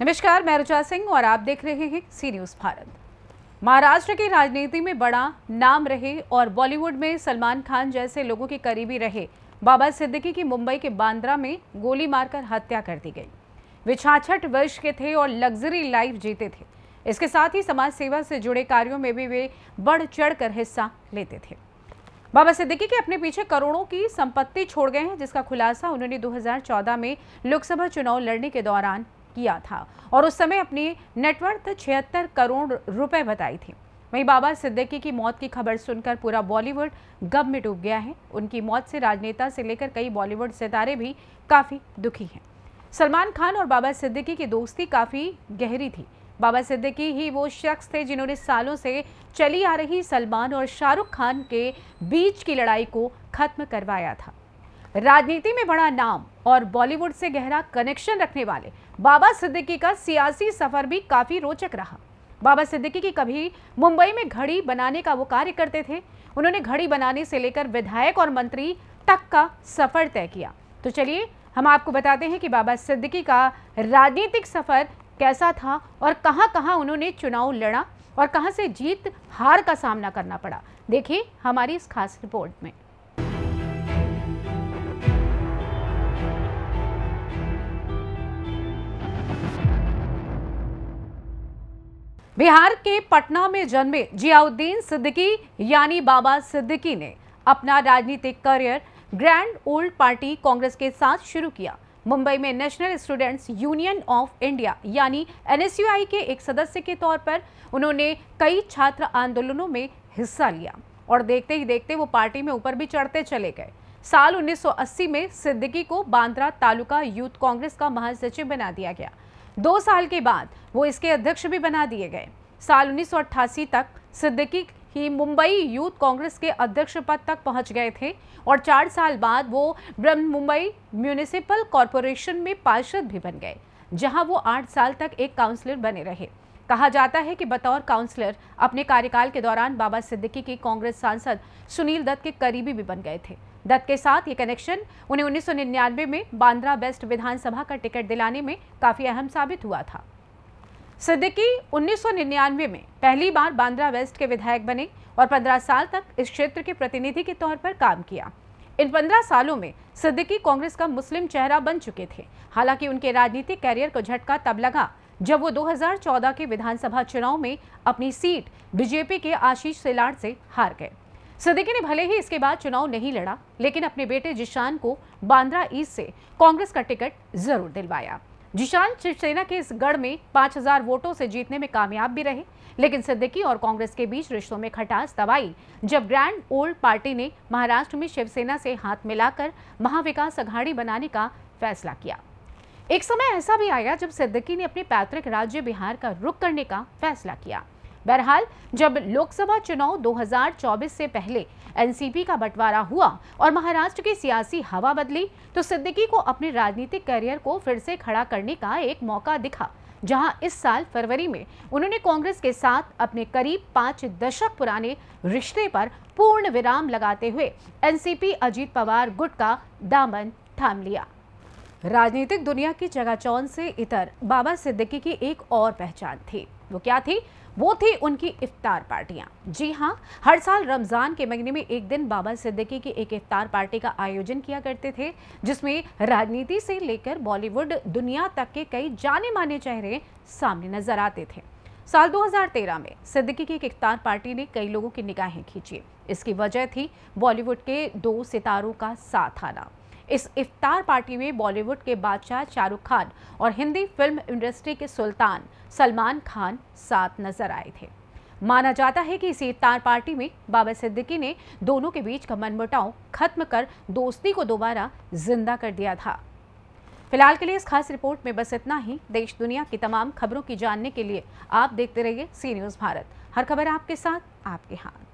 नमस्कार, मैं रुचा सिंह और आप देख रहे हैं सी न्यूज़ भारत। महाराष्ट्र की राजनीति में बड़ा नाम रहे और बॉलीवुड में सलमान खान जैसे लोगों के करीबी रहे। बाबा सिद्दीकी की मुंबई के बांद्रा में गोली मारकर हत्या कर दी गई। वे छाछठ वर्ष के थे और लग्जरी लाइफ जीते थे। इसके साथ ही समाज सेवा से जुड़े कार्यों में भी वे बढ़ चढ़कर हिस्सा लेते थे। बाबा सिद्दीकी के अपने पीछे करोड़ों की संपत्ति छोड़ गए हैं, जिसका खुलासा उन्होंने 2014 में लोकसभा चुनाव लड़ने के दौरान किया था और उस समय अपनी नेटवर्थ छिहत्तर करोड़ रुपए बताई थी। वहीं बाबा सिद्दीकी की मौत की खबर सुनकर पूरा बॉलीवुड गम में डूब गया है। उनकी मौत से राजनेता से लेकर कई बॉलीवुड सितारे भी काफ़ी दुखी हैं। सलमान खान और बाबा सिद्दीकी की दोस्ती काफ़ी गहरी थी। बाबा सिद्दीकी ही वो शख्स थे जिन्होंने सालों से चली आ रही सलमान और शाहरुख खान के बीच की लड़ाई को खत्म करवाया था। राजनीति में बड़ा नाम और बॉलीवुड से गहरा कनेक्शन रखने वाले बाबा सिद्दीकी का सियासी सफ़र भी काफ़ी रोचक रहा। बाबा सिद्दीकी की कभी मुंबई में घड़ी बनाने का वो कार्य करते थे। उन्होंने घड़ी बनाने से लेकर विधायक और मंत्री तक का सफ़र तय किया। तो चलिए, हम आपको बताते हैं कि बाबा सिद्दीकी का राजनीतिक सफ़र कैसा था और कहाँ कहाँ उन्होंने चुनाव लड़ा और कहाँ से जीत, हार का सामना करना पड़ा। देखिए हमारी इस खास रिपोर्ट में। बिहार के पटना में जन्मे जियाउद्दीन सिद्दीकी, यानी बाबा सिद्दीकी ने अपना राजनीतिक career grand old party Congress के साथ शुरू किया। मुंबई में national students union of India, यानी एनएसयूआई के एक सदस्य के तौर पर उन्होंने कई छात्र आंदोलनों में हिस्सा लिया और देखते ही देखते वो पार्टी में ऊपर भी चढ़ते चले गए। साल 1980 में सिद्दीकी को बांद्रा तालुका यूथ कांग्रेस का महासचिव बना दिया गया। दो साल के बाद वो इसके अध्यक्ष भी बना दिए गए। साल 1988 तक सिद्दीकी ही मुंबई यूथ कांग्रेस के अध्यक्ष पद तक पहुँच गए थे और चार साल बाद वो ब्रह्म मुंबई म्यूनिसिपल कॉरपोरेशन में पार्षद भी बन गए, जहाँ वो आठ साल तक एक काउंसलर बने रहे। कहा जाता है कि बतौर काउंसलर अपने कार्यकाल के दौरान बाबा सिद्दीकी के कांग्रेस सांसद सुनील दत्त के करीबी भी बन गए थे। दत्त के साथ ये कनेक्शन उन्हें 1999 में बांद्रा वेस्ट विधानसभा का टिकट दिलाने में काफ़ी अहम साबित हुआ था। सिद्दीकी 1999 में पहली बार बांद्रा वेस्ट के विधायक बने और 15 साल तक इस क्षेत्र के प्रतिनिधि के तौर पर काम किया। इन 15 सालों में सिद्दीकी कांग्रेस का मुस्लिम चेहरा बन चुके थे। हालाँकि उनके राजनीतिक कैरियर को झटका तब लगा जब वो 2014 के विधानसभा चुनाव में अपनी सीट बीजेपी के आशीष सिलाड़ से हार गए। सिद्दीकी ने भले ही इसके बाद चुनाव नहीं लड़ा, लेकिन अपने बेटे जिशान को बांद्रा ईस्ट से कांग्रेस का टिकट ज़रूर दिलवाया। जिशान शिवसेना के इस गढ़ में 5000 वोटों से जीतने में कामयाब भी रहे। लेकिन सिद्दीकी और कांग्रेस के बीच रिश्तों में खटास दबाई, जब ग्रैंड ओल्ड पार्टी ने महाराष्ट्र में शिवसेना से हाथ मिलाकर महाविकास अघाड़ी बनाने का फैसला किया। एक समय ऐसा भी आया जब सिद्दीकी ने अपने पैतृक राज्य बिहार का रुख करने का फैसला किया। बहरहाल, जब लोकसभा चुनाव 2024 से पहले एनसीपी का बंटवारा हुआ और महाराष्ट्र की सियासी हवा बदली तो सिद्दीकी को अपने राजनीतिक करियर को फिर से खड़ा करने का एक मौका दिखा, जहाँ इस साल फरवरी में उन्होंने कांग्रेस के साथ अपने करीब पाँच दशक पुराने रिश्ते पर पूर्ण विराम लगाते हुए एनसीपी अजीत पवार गुट का दामन थाम लिया। राजनीतिक दुनिया की चगाचौन से इतर बाबा सिद्दीकी की एक और पहचान थी। वो क्या थी? वो थी उनकी इफ्तार पार्टियाँ। जी हाँ हर साल रमज़ान के महीने में एक दिन बाबा सिद्दीकी की एक इफ्तार पार्टी का आयोजन किया करते थे, जिसमें राजनीति से लेकर बॉलीवुड दुनिया तक के कई जाने माने चेहरे सामने नज़र आते थे। साल 2013 में सिद्दीकी की एक इफ्तार पार्टी ने कई लोगों की निगाहें खींची। इसकी वजह थी बॉलीवुड के दो सितारों का साथ आना। इस इफ्तार पार्टी में बॉलीवुड के बादशाह शाहरुख खान और हिंदी फ़िल्म इंडस्ट्री के सुल्तान सलमान खान साथ नज़र आए थे। माना जाता है कि इस इफ्तार पार्टी में बाबा सिद्दीकी ने दोनों के बीच का मनमुटाव खत्म कर दोस्ती को दोबारा ज़िंदा कर दिया था। फ़िलहाल के लिए इस खास रिपोर्ट में बस इतना ही। देश दुनिया की तमाम खबरों की जानने के लिए आप देखते रहिए सी न्यूज़ भारत। हर खबर आपके साथ, आपके हाथ।